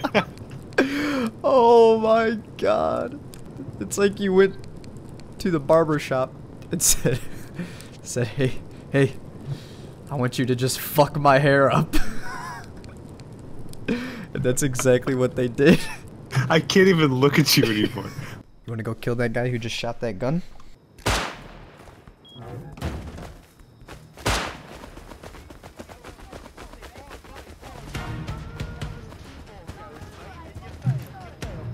oh my god. It's like you went to the barber shop and said, said, hey, hey, I want you to just fuck my hair up. and that's exactly what they did. I can't even look at you anymore. You wanna go kill that guy who just shot that gun?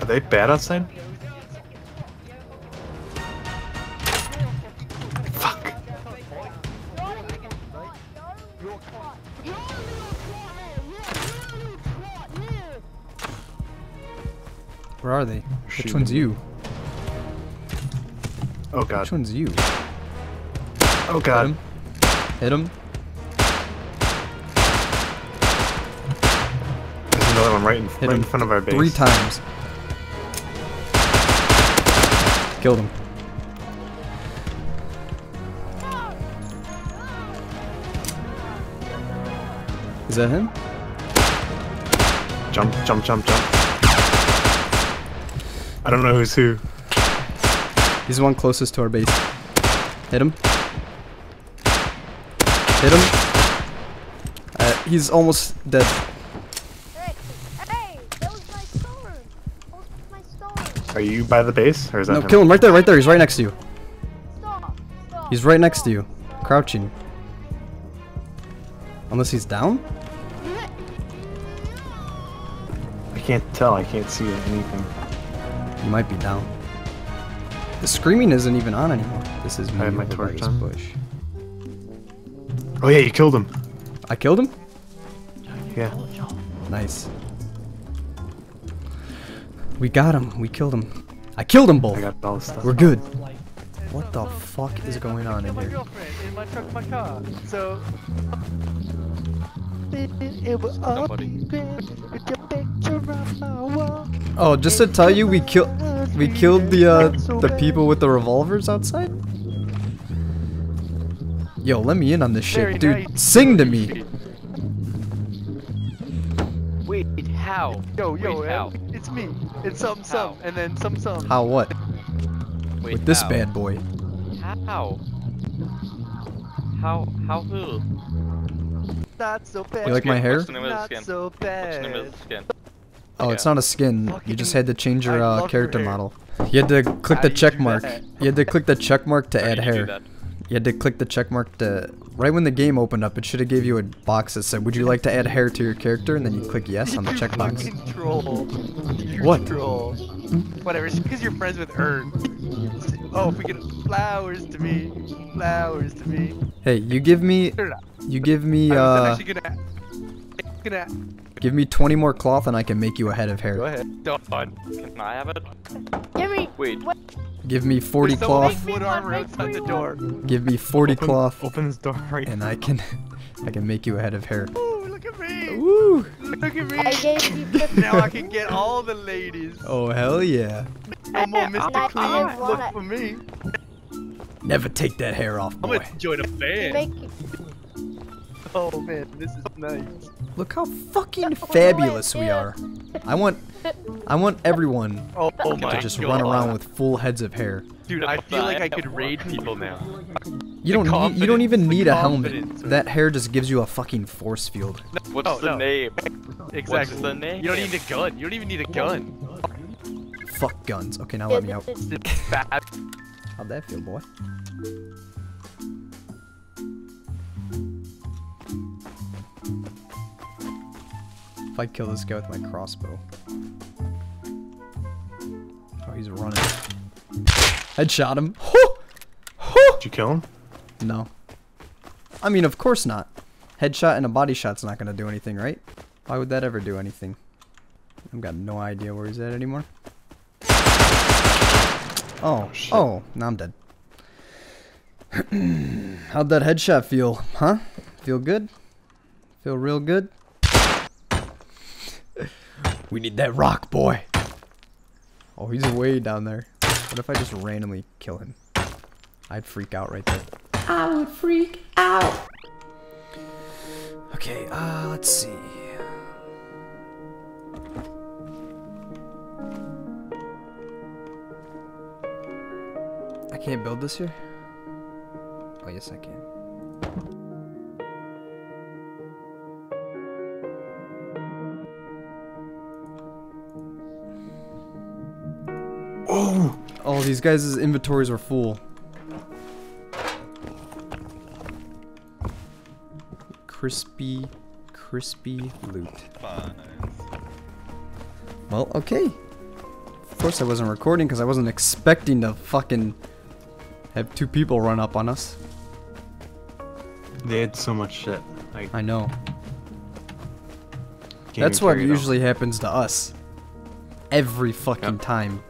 They bad outside? Fuck. Where are they? Which one's you? Oh god. Which one's you? Oh god. Hit him. Hit him. There's another one right in, right in front of our base. Three times. Killed him. Is that him? Jump, jump, jump, jump. I don't know who's who. He's the one closest to our base. Hit him. Hit him. Uh, he's almost dead. Hey, hey, that was my sword. That was my sword. Are you by the base? Or is that No, him? kill him right there, right there. He's right next to you. Stop, stop. He's right next to you. Crouching. Unless he's down? I can't tell. I can't see anything. He might be down. The screaming isn't even on anymore. This is me I have my torch on. bush. Oh yeah, you killed him. I killed him? Yeah. Nice. We got him. We killed him. I killed them both. I got all the stuff. We're good. What the fuck is going on in here? in my truck, my car. So. Oh, just to tell you, we killed we killed the uh the people with the revolvers outside. Yo, let me in on this shit, dude. Sing to me. Wait, how? Yo, yo, Wait, uh, how? It's me. It's some, some, and then some, some. How what? Wait, With this how? bad boy. How? How? How who? Not so bad. You like my hair? What's the name of the Not skin? so What's the name bad. of the skin? Oh, it's not a skin. You just had to change your uh, character hair. model. You had to click How the do you check mark. You had to click the check mark to How add you hair. You had to click the check mark to right when the game opened up. It should have gave you a box that said, "Would you like to add hair to your character?" And then you click yes on the You checkbox. troll. You What? Troll. Whatever. It's because you're friends with Ern. Oh, if we get flowers to me, flowers to me. Hey, you give me, Turn it up. you give me, uh, actually gonna, gonna. give me 20 more cloth and I can make you a head of hair. Go ahead. Done. Can I have it? Give me. Wait. What? Give me 40 There's cloth. with wood armor outside the door. Give me 40 Open, cloth, Open this door right and I can, I can make you a head of hair. Ooh, look at me. Woo! Look at me. I gave you 50. now I can get all the ladies. Oh hell yeah! No more I Mr. Clean. didn't Look for me. Never take that hair off, boy. I'm gonna join a band. Oh man, this is nice. Look how fucking fabulous we are. I want, I want everyone Oh, oh to just god. run around with full heads of hair. Dude, I feel like I could raid people now. You don't, need, you don't even need a helmet. That hair just gives you a fucking force field. What's Oh, the no. name? Exactly. What's the name? You don't need a gun. You don't even need a gun. Fuck guns. Okay, now let me out. this is- It's bad. How'd that feel, boy? If I kill this guy with my crossbow. Running. Headshot him. Did you kill him? No. I mean, of course not. Headshot and a body shot's not gonna do anything, right? Why would that ever do anything? I've got no idea where he's at anymore. Oh, oh shit. oh, now I'm dead. How'd that headshot feel, huh? Feel good? Feel real good? we need that rock, boy. Oh, he's way down there. What if I just randomly kill him? I'd freak out right there. I would freak out. Okay, uh, let's see. I can't build this here? Oh, yes I can. Oh! These guys' inventories are full. Crispy, crispy loot. Well, okay. Of course I wasn't recording because I wasn't expecting to fucking have two people run up on us. They had so much shit. I I know. That's what carry it all. usually happens to us. Every fucking Yep. time.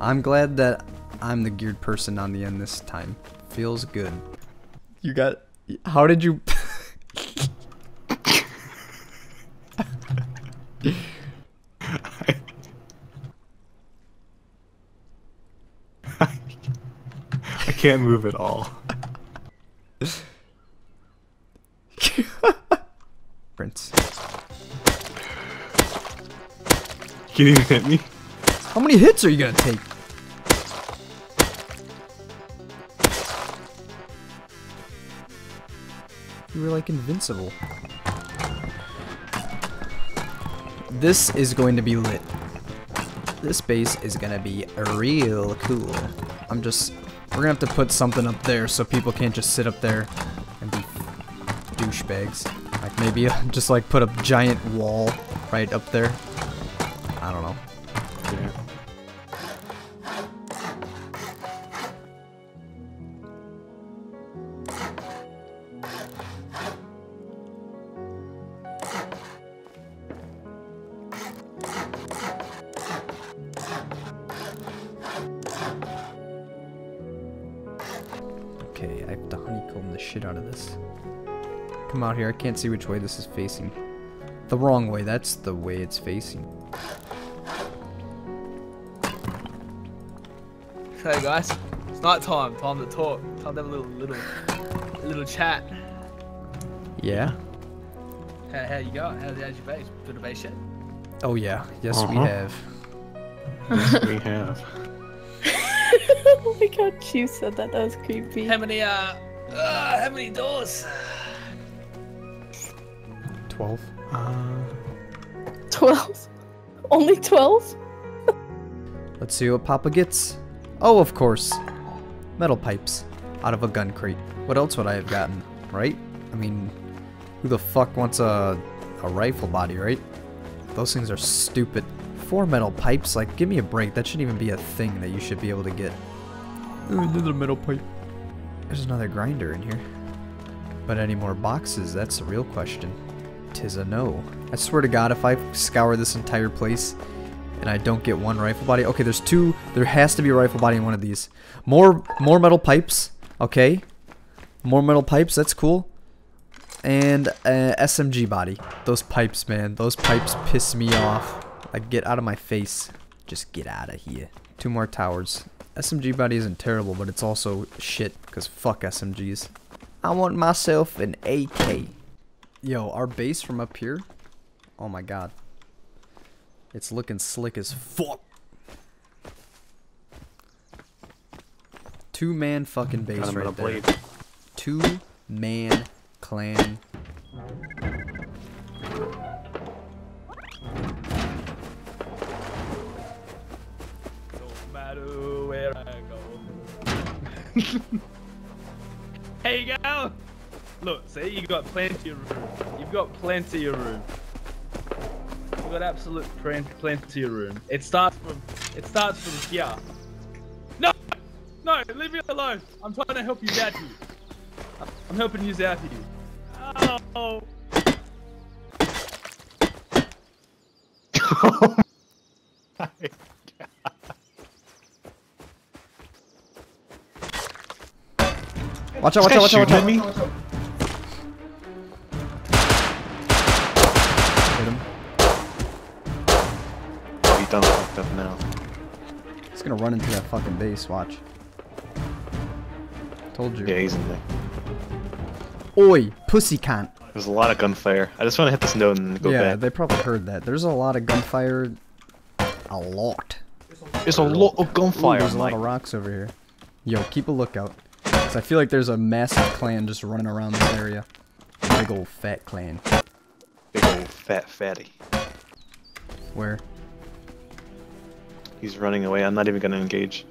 I'm glad that I'm the geared person on the end this time. Feels good. You got. How did you. I can't move at all. Prince. You can't even hit me. How many hits are you gonna take? You were like invincible. This is going to be lit. This base is gonna be real cool. I'm just, we're gonna have to put something up there so people can't just sit up there and be douchebags. Like maybe just like put a giant wall right up there. I don't know. Shit out of this. Come out here, I can't see which way this is facing. The wrong way, that's the way it's facing. Hey guys, it's night time. Time to talk. Time to have a little, little, little chat. Yeah? How, how you going? How's, how's your base? Good a base yet? Oh yeah, yes we Uh-huh. have. Yes, we have. oh my god, you said that. That was creepy. How many, uh, uh, how many doors? 12? Uh, 12? Only 12? Let's see what Papa gets. Oh, of course. Metal pipes. Out of a gun crate. What else would I have gotten, right? I mean, who the fuck wants a, a rifle body, right? Those things are stupid. Four metal pipes? Like, give me a break. That shouldn't even be a thing that you should be able to get. Ooh, another metal pipe. There's another grinder in here. But any more boxes? That's the real question. Tis a no. I swear to god, if I scour this entire place and I don't get one rifle body. Okay, there's two. There has to be a rifle body in one of these. More more metal pipes. Okay. More metal pipes. That's cool. And uh, SMG body. Those pipes, man. Those pipes piss me off. Like, get out of my face. Just get out of here. Two more towers. SMG body isn't terrible, but it's also shit, because fuck SMGs. I want myself an AK. Yo, our base from up here. Oh my god. It's looking slick as fuck. Two man fucking base right there. Two man clan. go. hey, you go. Look, see, you've got plenty of room. You've got plenty of room. You've got absolute plenty of room. It starts from, it starts from here. No, no, leave me alone. I'm trying to help you out here. I'm helping you out here. Oh. Watch out, watch out, watch out, watch out. Hit him. Oh, he done fucked up now. He's gonna run into that fucking base, watch. Told you. Yeah, he's in there. Oi, pussy cunt. There's a lot of gunfire. I just want to hit this node and go yeah, back. Yeah, they probably heard that. There's a lot of gunfire. A lot. There's a lot of Ooh, gunfire, there's a lot of rocks over here. Yo, keep a lookout. I feel like there's a massive clan just running around this area. Big old fat clan. Big old fat fatty. Where? He's running away. I'm not even gonna engage.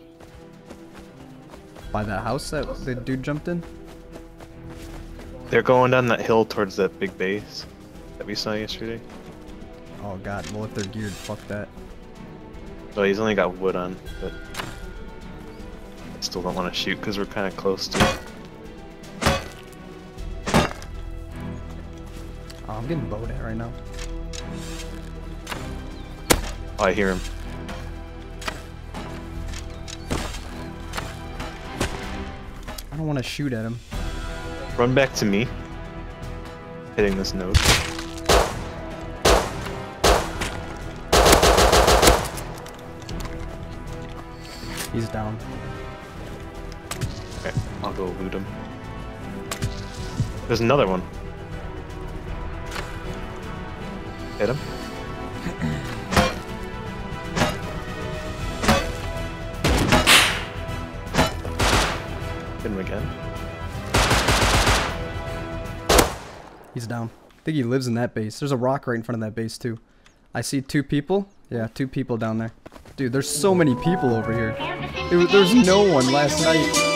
By that house that the dude jumped in? They're going down that hill towards that big base that we saw yesterday. Oh god, well if they're geared, fuck that. Well, he's only got wood on, but I still don't want to shoot because we're kind of close to. it. Oh, I'm getting bowed at right now. Oh, I hear him. I don't want to shoot at him. Run back to me. Hitting this node. He's down. Go loot him. There's another one. Hit him. Hit him again. He's down. I think he lives in that base. There's a rock right in front of that base too. I see two people. Yeah, two people down there. Dude, there's so many people over here. There's no one last night.